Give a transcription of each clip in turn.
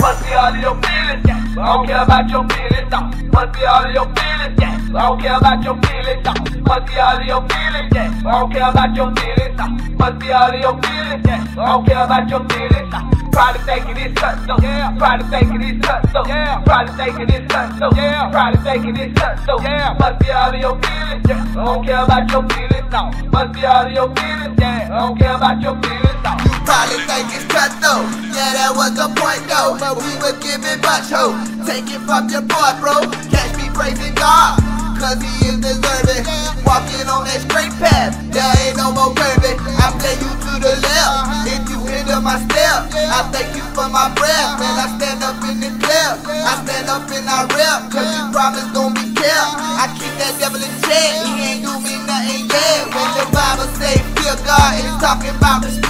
Must be all of your feelings, yeah. I don't care about your feelings, no. Must be all of your feelings, yeah. I don't care about your feelings, no. Must be all of your feelings, yeah. I don't care about your feelings, no. Must be all of your feelings, yeah. I don't care about your feelings, no. Probably thinking it's cut, so yeah. Yeah. Probably thinking it's cut, so yeah. Probably thinking. Must be all of your feelings, yeah. I don't care about your feelings, no. Must be all of your feelings, yeah. I don't care about your feelings, probably think it's cut though. Yeah, that was the point though. But we were giving much hope. Take it from your boy, bro. Catch me praising God. Cause he is deserving. Walking on that straight path. There ain't no more curving. I play you to the left. If you hinder my step, I thank you for my breath. Man, I stand up in the clip. I stand up in our rep. Cause you promise gon' be kept. I keep that devil in check. He ain't do me nothing yet. When the Bible say fear God, it's talking about respect.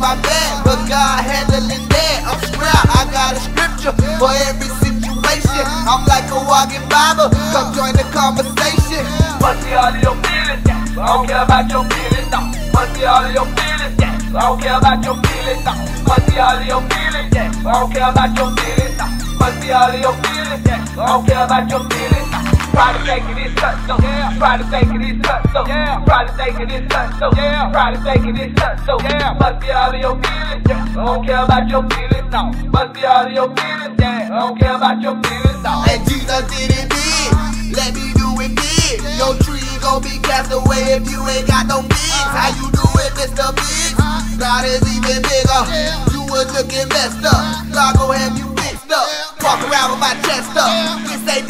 My back. But God handling that. I'm strapped. I got a scripture for every situation. I'm like a walking Bible. Come join the conversation. Must be all of your feelings. I don't care about your feelings, no. Must be all of your feelings. I don't care about your feelings, no. Must be all of your feelings. I don't care about your feelings, no. Must be all of your feelings. I don't care about your feelings. Probably thinking it's cut, so yeah. Probably thinking it's cut, so yeah. Probably thinking it's cut, so yeah. Probably thinking it's cut, so. Must be all of your feelings, yeah. I don't care about your feelings, no. Must be all of your feelings, yeah. I don't care about your feelings, no. And Jesus did it big. Let me do it big. Your tree gon' be cast away if you ain't got no bigs. How you do it, Mr. Biggs? God is even bigger. You was looking messed up. God gon' have you fixed up. Walk around with my chest up. This ain't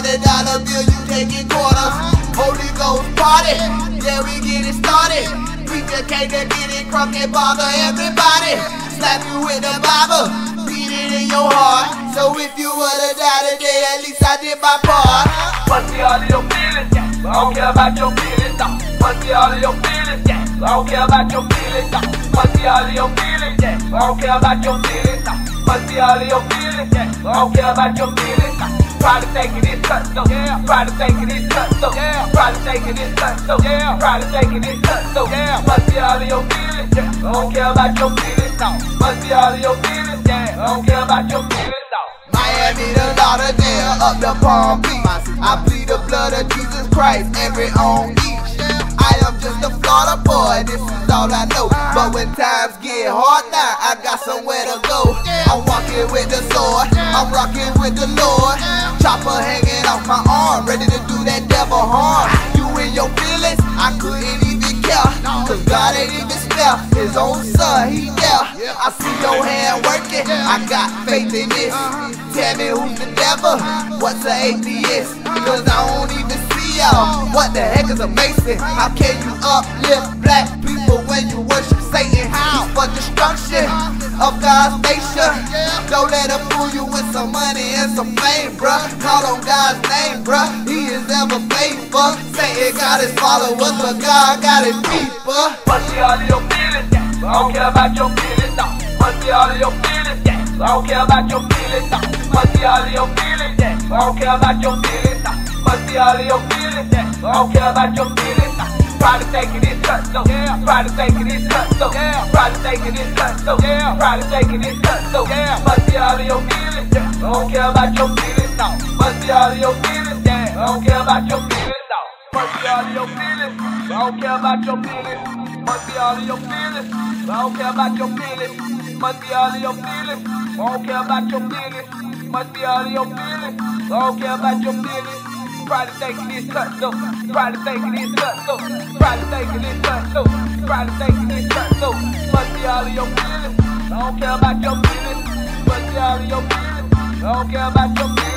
hundred dollar bill, you taking quarters. Holy Ghost party, yeah we get it started. Preacher came to get it crunk and bother everybody. Slap you with the Bible, beat it in your heart. So if you would've died today, at least I did my part. Must be all of your feelings, yeah. I don't care about your feelings, no. Must be all of your feelings, yeah. I don't care about your feelings, no. Must be all of your feelings, yeah. I don't care about your feelings, no. Must be all of your feelings, yeah. I don't care about your feelings. Probably thinking it's cut, so yeah. Probably thinking it's cut, so yeah. Probably thinking it's cut, so yeah. Probably thinking it's cut, so yeah. Must be all of your feelings, yeah. Don't care about your feelings, no. Must be all of your feelings, yeah. Don't care about your feelings, no. Miami to Lauderdale, up the Palm Beach. I plead the blood of Jesus Christ, every on each. I am just a Florida boy, this is all I know. But when times get hard now, I got somewhere to go. I'm walking with the sword, I'm rocking with the Lord. Chopper hanging off my arm, ready to do that devil harm. You in your feelings, I couldn't even care. Cause God ain't even spare his own son, he there. I see your hand working, I got faith in this. Tell me who's the devil, what's an atheist? Cause I don't even see y'all. What the heck is a mason? How can you uplift black people when you worship Satan? How? For destruction of God's nation. Don't let him fool you with some money and some fame, bruh. Call on God's name, bruh. He is ever faithful. Satan got his followers, but God got his people. Must be all of your feelings. I don't care about your feelings, no. Must be all of your feelings, yeah. I don't care about your feelings, no. Must be all of your feelings, yeah. I don't care about your feelings, no. Must be all of your feelings, don't care about your feelings. Probably thinking it's cut, so yeah. Probably thinking it's cut, so yeah. Probably thinking it's cut, so yeah. Probably thinking it's cut, so yeah. Must be all of your feelings, yeah. Don't care about your feelings, no. Must be all of your feelings, yeah. Don't care about your feelings, no. Must be all of your feelings, don't care about your feelings. Must be all of your feelings, I don't care about your feelings. Must be all of your feelings, I don't care about your feelings. Must be all of your feelings, I don't care about your feelings. Probably thinking it's cut so, probably thinking it's cut so, probably thinking it's cut so, probably thinking it's cut so. Must be all of your feelings, I don't care about your feelings. Must be all of your feelings, I don't care about your feelings.